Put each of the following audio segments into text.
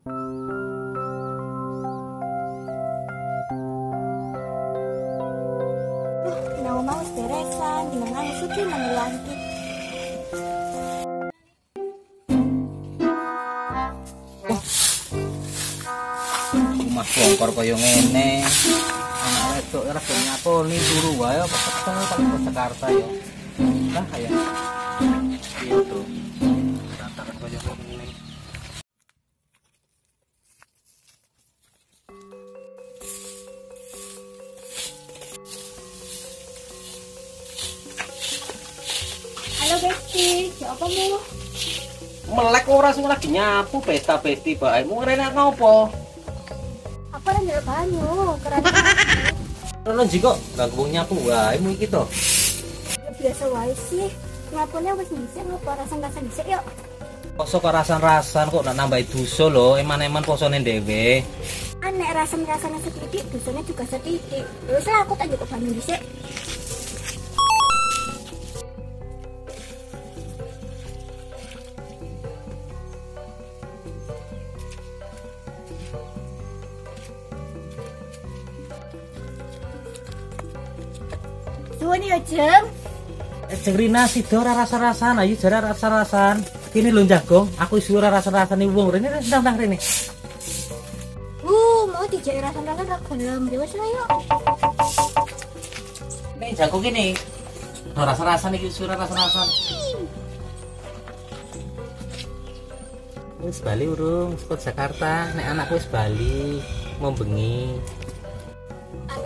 Nang mau kaya ngene. Anak wedok ora ben nyaponi turu wae apa ketemu paling ke Jakarta ya. Lah kaya. Iya tuh. Kaya ngene. Besti, ya apa mu? Melek ora sing lagi nyapu pesta pesti bae. Mu rene ngopo? Aku lagi nyeluk banyu, keren Rono jiko gak wong nyapu wae mu iki to. ya biasa wae sih. Ngapunnya wis dhisik ngapa rasa-rasa dhisik yuk. Poso kerasan-rasan kok nak nambahi dosa lho, eman-eman posone dhewe. Anek rasa-rasanya sedikit, dosanya juga sedikit. Terus lah aku tak nyeluk banyu dhisik. Suwun ya, Jeng. Eh Rina sido ora rasa-rasan, ayo jare rasa-rasan. Kini lho jagong, aku isu ora rasa-rasan wong rene ndang ndang rene. Uh, mau dijak rasa-rasa gak gelem. Ya wis lah yuk. Nih jagong kini. Ora rasa-rasan iki isu ora rasa-rasan. Wis bali urung saka Jakarta, nek anakku wis bali, mau bengi.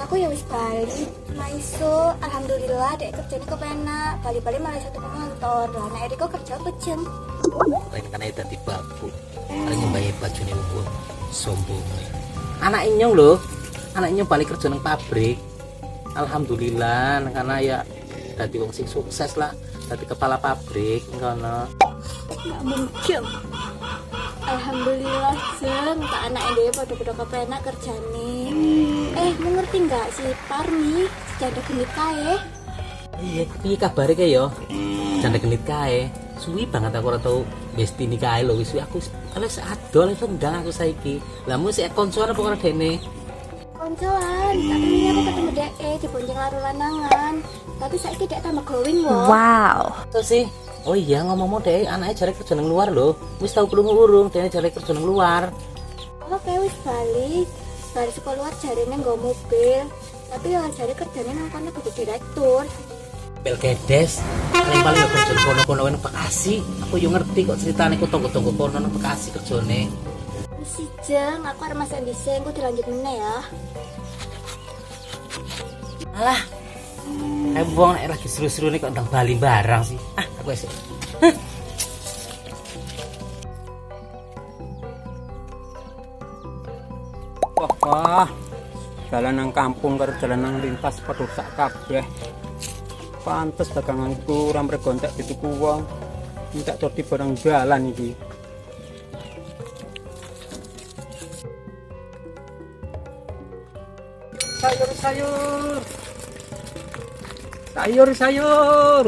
Anakku ya wis bali. Maiso, alhamdulillah dek kerjanya kepenak. Bali-bali malah satu pengantor. Lah nek Eriko kerja apa jeng? Lain karena itu tadi babu. Ada nyembahi baju nih wong sombong. Anak inyong lho, anak inyong balik kerja nang pabrik. Alhamdulillah, karena ya tadi wong sing sukses lah, tadi kepala pabrik ngono. Nggak mungkin. Alhamdulillah jeng, tak anak dia pada-pada kepenak kerjane. Eh, mau ngerti nggak si Parmi, si janda genit kae? Iya, piye kabare kae yo? Janda genit kae. Suwi banget aku ora tau besti nikahe lho wis suwi aku kalau adol itu ndang aku saiki. Lah mu sik koncoan apa ora dene? Koncoan, tapi ini aku ketemu dek di bonceng laru lanangan. Tapi saya tidak tambah glowing wong. Terus sih. Oh iya ngomong-ngomong deh, anaknya jare kerja nang luar lho. Wis tau krungu urung, dene jare kerja nang luar. Oh, kayak wis balik. Balik sekolah luar jarine nggak mobil. Tapi ya jari kerjanya nang kono kudu direktur. Bel gedes. Paling paling yo kerja kono-kono nang Bekasi. Aku yo ngerti kok ceritane ku tonggo-tonggo kono nang Bekasi kerjane. Wis si jeng, aku arep masang desain, aku dilanjut meneh ya. Alah. Eh wong nek lagi seru-seru nih kok ndang bali barang sih. Ah, aku wis. Wah. Jalan nang kampung karo jalan nang lintas padha sak kabeh. Pantes daganganku ora mregontek dituku wong. Minta dodi barang jalan iki. Sayur, sayur. Sayur, sayur.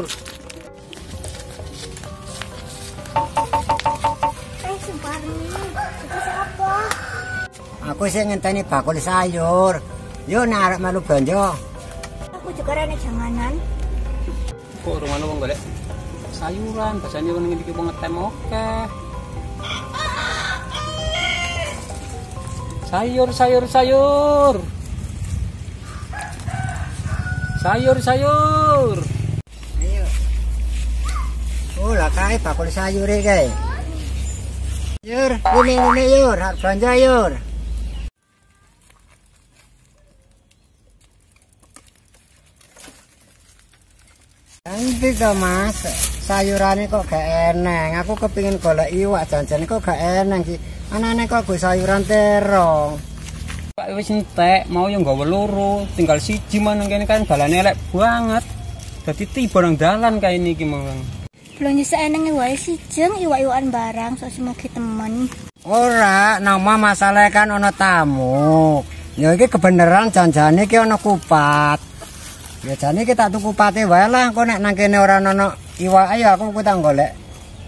Aku sih ngenteni bakul sayur. Yo narik malu belanja. Aku juga rene janganan. Kok rumah wong golek sayuran, biasanya wong iki wong ngetem oke. Sayur, sayur, sayur. Sayur, sayur. Ayo. Oh, lah kae bakul sayur iki kae. Yur, ini ini yur, harus belanja yur. Nanti to mas, sayurannya kok gak eneng. Aku kepingin golek iwak janjan kok gak eneng sih. Anane kok gue sayuran terong. Pak wis entek, mau yang gawe loro, tinggal siji maneng kene kan dalane elek banget. Dadi tiba nang dalan kae niki mang. Belum bisa eneng wae si jeng iwak-iwakan barang sok semoga temen. Ora, nama masalah kan ono tamu. Ya iki kebenaran janjane iki ono kupat. Ya jane iki tak tuku kupate wae lah, engko nek nang kene ora ono iwak ayo aku ku tak golek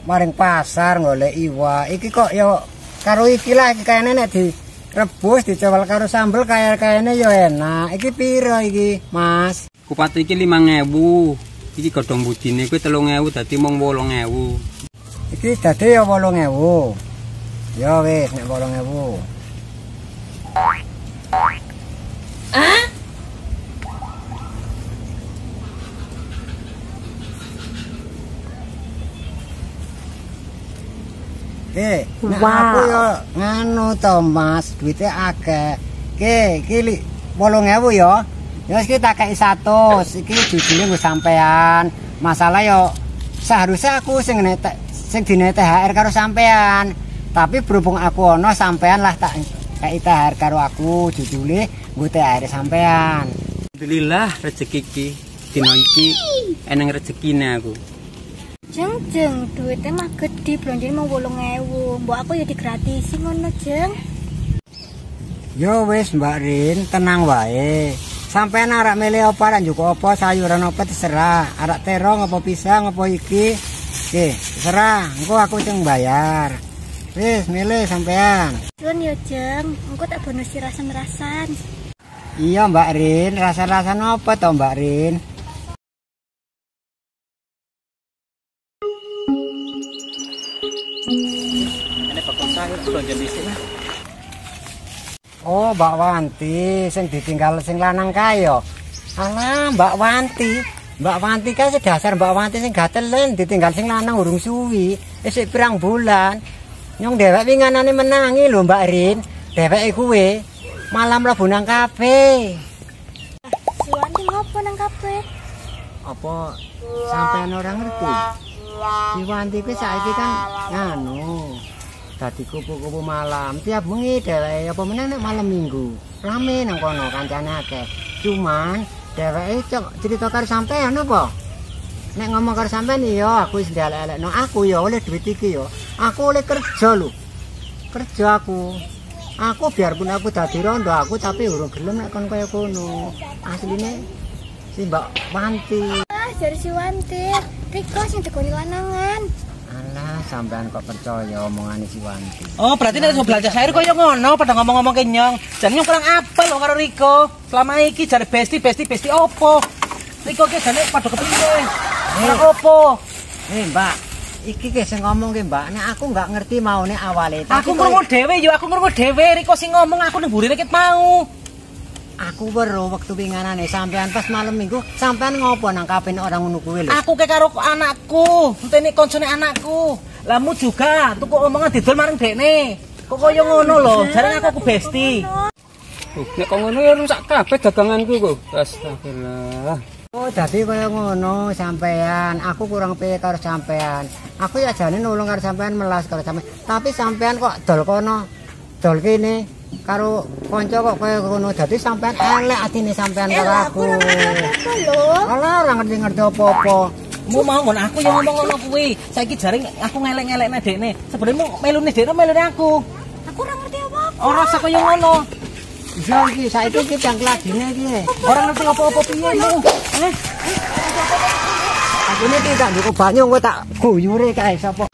maring pasar golek iwak. Iki kok ya karo iki lah iki kayane nek di rebus karo sambel kaya kayane yo enak. Iki piro iki, Mas? Kupat iki 5000. Iki godhong budine kuwi 3000 dadi mung 8000. Iki dadi yo 8000. Yo wis nek 8000. Ke, nek aku yo nganu to Mas, duite akeh. Ke, iki li 8000 yo. Ya wis kita kei 100. Iki jujule wis sampean. Masalah yo seharusnya aku sing netek sing dine THR karo sampean. Tapi berhubung aku ono sampean lah tak kei THR karo aku jujule nggo THR sampean. Alhamdulillah rezeki iki dina iki eneng rezekine aku. Jeng jeng duitnya mah gede belanja mau bolong ewu. Mbak aku ya digratisi ngono jeng. Yo wis Mbak Rin, tenang wae. Sampean arak milih apa arak njuk apa sayuran apa terserah. Arak terong apa pisang apa iki. Oke, terserah. Engko aku sing bayar. Wis milih sampean. Cuman ya jeng, engko tak bonus rasan-rasan. Iya Mbak Rin, rasa-rasa apa toh Mbak Rin? Oh, Mbak Wanti, sing ditinggal sing lanang kayo. Alah, Mbak Wanti. Mbak Wanti kan sedasar Mbak Wanti sing gatelen ditinggal sing lanang urung suwi. Isik pirang bulan. Nyong dhewek winganane menangi lho Mbak Rin. Dheweke kuwe malam mlebu nang kafe. Si Wanti ngopo nang kafe? Apa sampean ora ngerti? Si Wanti kuwi saiki kan nganu. Dadi kupu-kupu malam tiap bengi dheweke apa meneh nek malam Minggu. Rame nang kono kancane akeh. Cuman dheweke cok cerita karo sampean apa? Nek ngomong karo sampean iya aku wis ndalek-elekno aku ya oleh duit iki ya. Aku oleh kerja lho. Kerja aku. Aku biarpun aku dadi rondo aku tapi urung gelem nek kon kaya kono. Asline si Mbak Wanti. Ah, dari si Wanti. Riko sing digoni lanangan. Sampean kok percaya omongane si Wanti. Oh, berarti nek belanja sayur koyo ngono, pada ngomong-ngomong kenyang. Jan nyong kurang apel karo Riko. Selama iki jare besti besti besti opo? Riko ki jane padha kepiye? Ora opo? Eh, Mbak, iki ki sing ngomong ki, Mbak. Nek aku nggak ngerti maune awale. Aku ngrungu dhewe yo, aku ngrungu dhewe. Riko sing ngomong aku ning burine ket mau. aku weruh wektu winganane sampean pas malam Minggu, sampean ngopo nang kafe orang ngono kuwi lho. Aku ke karo anakku, entene koncone anakku. Lamu juga, tuku omongan didol marang dekne. Kok koyo ngono lho, jarang aku aku besti. Nek kok ngono ya rusak kabeh daganganku kok. Astagfirullah. Oh, dadi kaya ngono sampean. Aku kurang piye karo sampean. Aku ya jane nulung karo sampean melas karo sampean. Tapi sampean kok dol kono, dol kene karo kanca kok kaya ngono. Dadi sampean elek atine sampean karo aku. Apa lho? Alah ora ngerti-ngerti apa-apa. Mu mau ngono aku yang ngomong ngono kuwi. Saiki jaring aku ngelek-ngelekne dekne. Sebenarnya mu melune dekne melune aku. Aku ora ngerti apa-apa. Ora usah koyo ngono. Iya iki saiki iki cangkladine iki. Ora ngerti apa-apa piye mu. Eh, Aku ini tidak nduk banyu engko tak guyure kae sapa.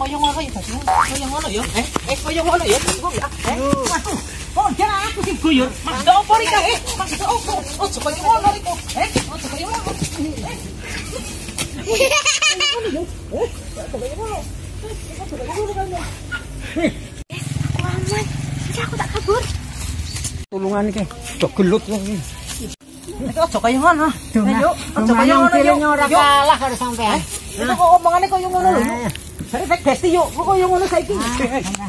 koyo ngono ya dadi koyo ngono ya. Eh, eh koyo ngono ya. Eh, waduh. Oh, jangan aku sing guyur. Maksud opo Rika? Eh, maksud opo? Oh, koyo ngono. Eh, aku tak kabur. Tulungan iki do gelut kok iki. Ojo koyo ngono. Ayo, koyo Cuma ngono ora kalah karo sampean. Itu kok omongane koyo ngono lho. Saya tek besti yuk, kok koyo ngono saiki.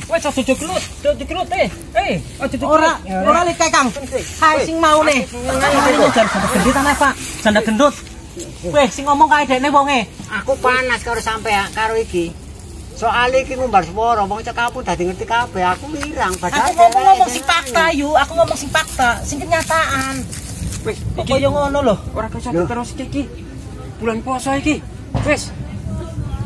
Wes ojo gelut, ojo gelut eh. Eh, ojo gelut. Ora, ora lek Kang. Kae sing mau nih. Ini jar janda gendut ana, Pak. Janda gendut. Weh, sing ngomong kae dekne wonge. Aku panas karo sampean karo iki. Soal iki ngumbar swara wong cekapun dadi ngerti kabeh. Aku wirang padahal Aku ngomong ngomong sing fakta yuk, aku ngomong sing fakta, sing kenyataan. Wis, Kok koyo ngono lho. ora bisa terus iki. Bulan puasa iki. Wis.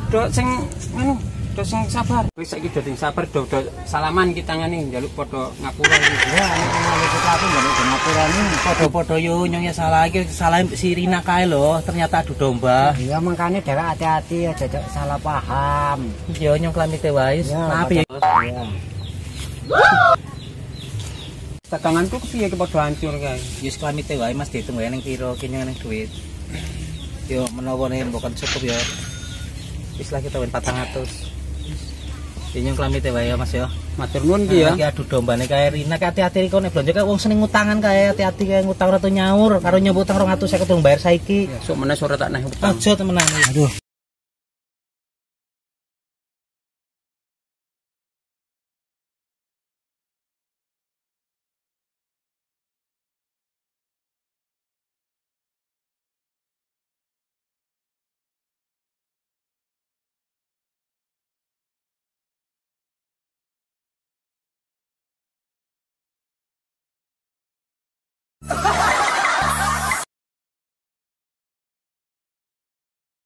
Do sing anu do sing sabar wis saiki sing sabar do do salaman kita ngene njaluk padha ngapura iki Ya, nek kita aku njaluk ngapura ini. Podo-podo yo nyong ya salah iki salah si Rina kae lho, ternyata adu domba. Iya, makanya dhewek hati-hati aja aja salah paham. Yo nyong klamite wae. Ya, Maaf ya. Daganganku kepiye ki padha hancur kae Yo klamite wae Mas dihitung wae ning piro kene ning duit. Yo menawa nih bukan cukup ya. Wis lah kita wen 400. Nyong klamite wae ya Mas ya. matur nuwun ki ya Iki adu dombane kae Rina hati-hati kok nek blonjo kae wong seneng ngutangan kae hati-hati kae ngutang ora tau nyaur karo nyebut utang 250 kudu bayar saiki. sok meneh sore tak neh utang Aja temenan. Aduh.